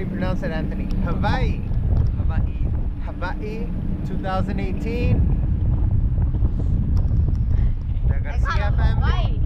do you pronounce it, Anthony? Hawaii. Hawaii. Hawaii 2018. The Garcia family.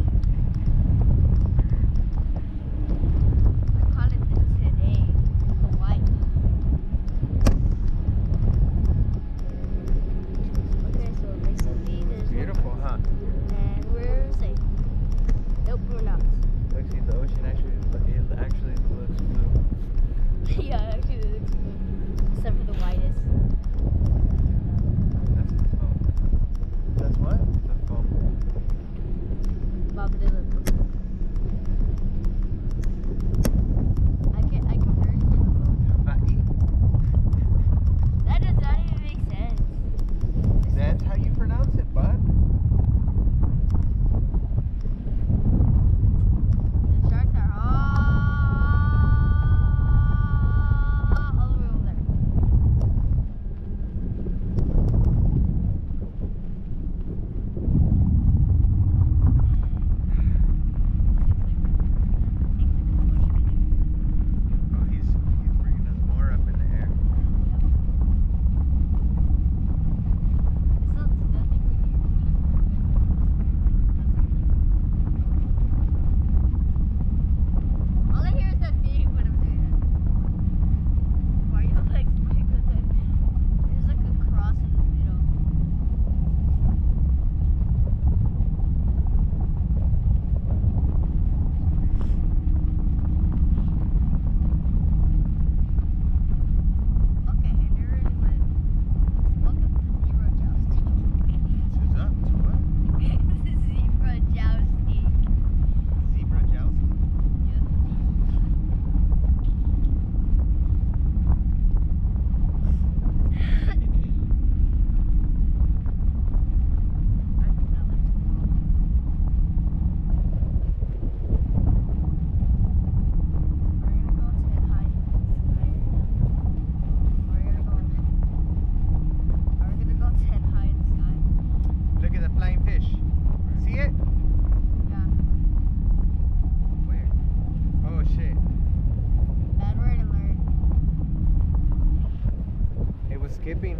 It skipping.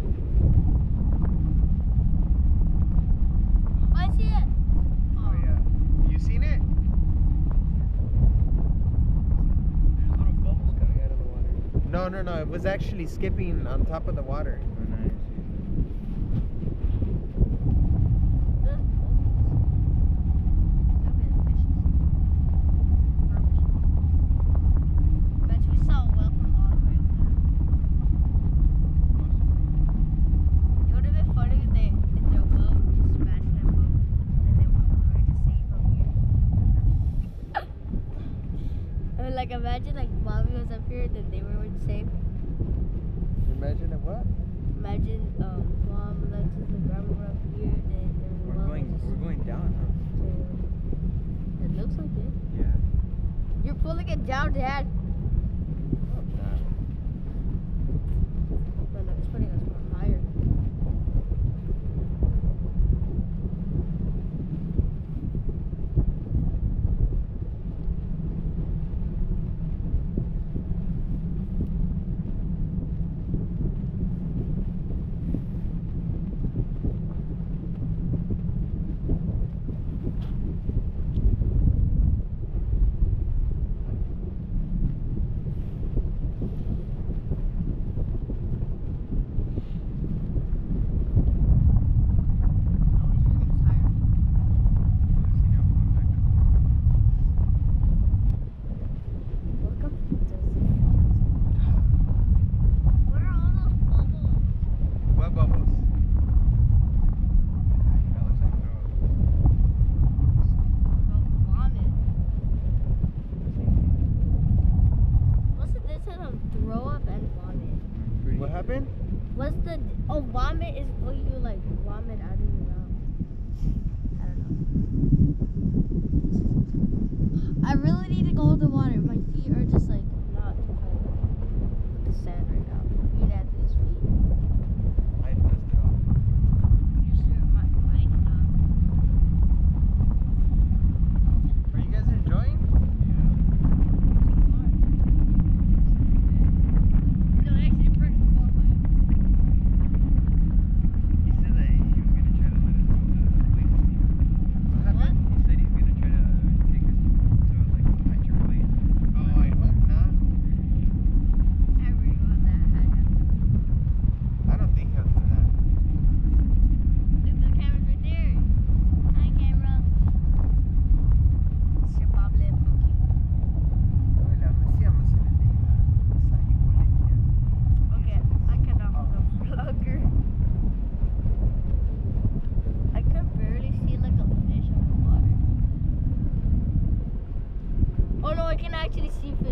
I see it. Oh yeah. You seen it? There's little bubbles coming out of the water. No, no, no. It was actually skipping on top of the water. Oh, Like imagine like Bobby was up here, then they were safe. Imagine it what? Imagine um, mom, Alexis, and grandma were up here, and then there's We're mom going, just we're going down, huh? It looks like it. Yeah. You're pulling it down, Dad. No, no, it's putting us more higher. What's the oh vomit is what you like vomit out of your mouth. I don't know. I really need to go to the water. My feet are just like not. The sand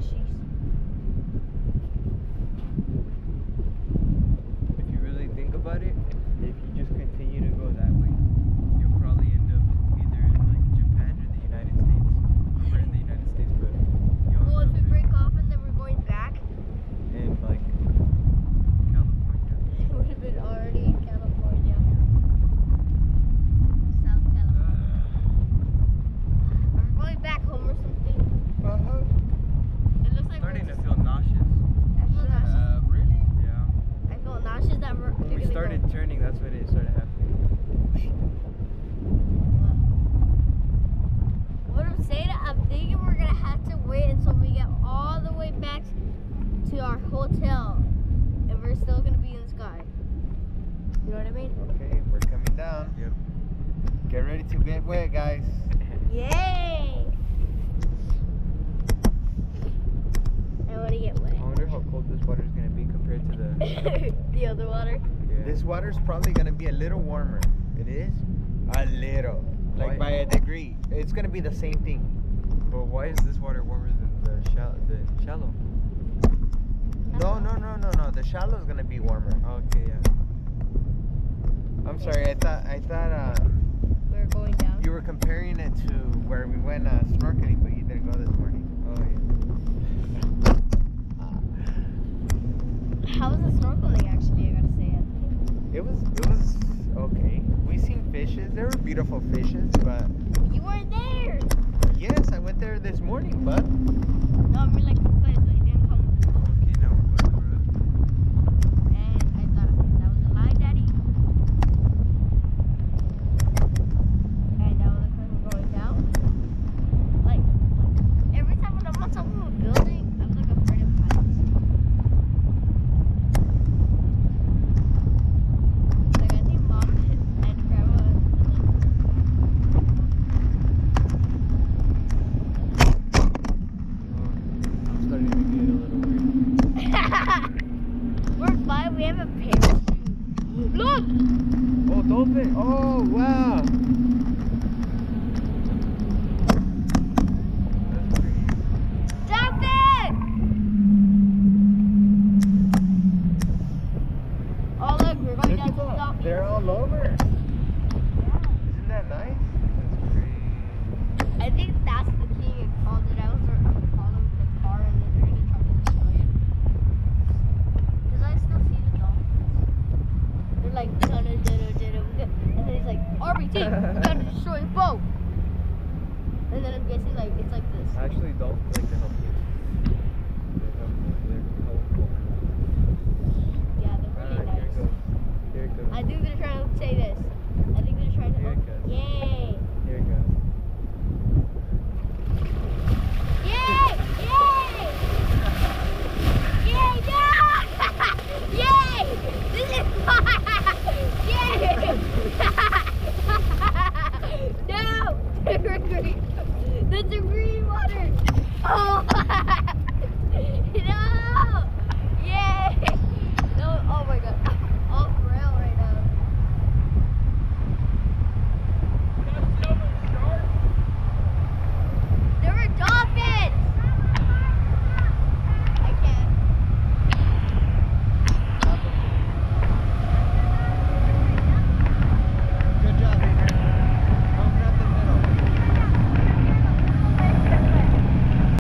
actually. If you really think about it, if you just continue to go that way, you'll probably end up either in like Japan or the United States. We're in the United States, but you Well, if we break off and then we're going back, in like California. it would have been already in California. South California. Are we going back home or something? Uh-huh. It looks like Starting we're to feel nauseous. I feel nauseous. Uh, really? Yeah. I feel nauseous that we're When we're we gonna started Go. turning, that's when it started happening. What I'm saying, I'm thinking we're gonna have to wait until we get all the way back to our hotel, and we're still gonna be in the sky. You know what I mean? Okay, we're coming down. Yep. Get ready to get wet, guys. Yay! I want to get I wet. wonder how cold this water is gonna be compared to the. the other water. Yeah. This water's probably gonna be a little warmer. It is. A little. Like Why? by a degree. It's gonna be the same thing. But why is this water warmer than the shallow? The shallow. No, no, no, no, no. The shallow is gonna be warmer. Okay, yeah. I'm sorry. I thought I thought uh, We're going down. you were comparing it to where we went uh, snorkeling, but you didn't go this morning. Oh yeah. How was the snorkeling actually? I gotta say it. It was it was okay. We seen fishes. There were beautiful fishes, but You weren't there. yes, I went there this morning, but No, I mean like, but like didn't come. Okay, now we're going the road. And I thought that was a lie, Daddy. And now look like we're going down. Like, every time when I'm on top of a building, I'm like afraid of heights. Like I think mom and grandma I'm starting to get a little weird. We're fine. We have a parachute. Look. Oh, dolphin! oh wow. That's pretty. Stop it! Oh look, we're going Look down at to the that. dolphins. They're all over. Isn't that nice? I think that's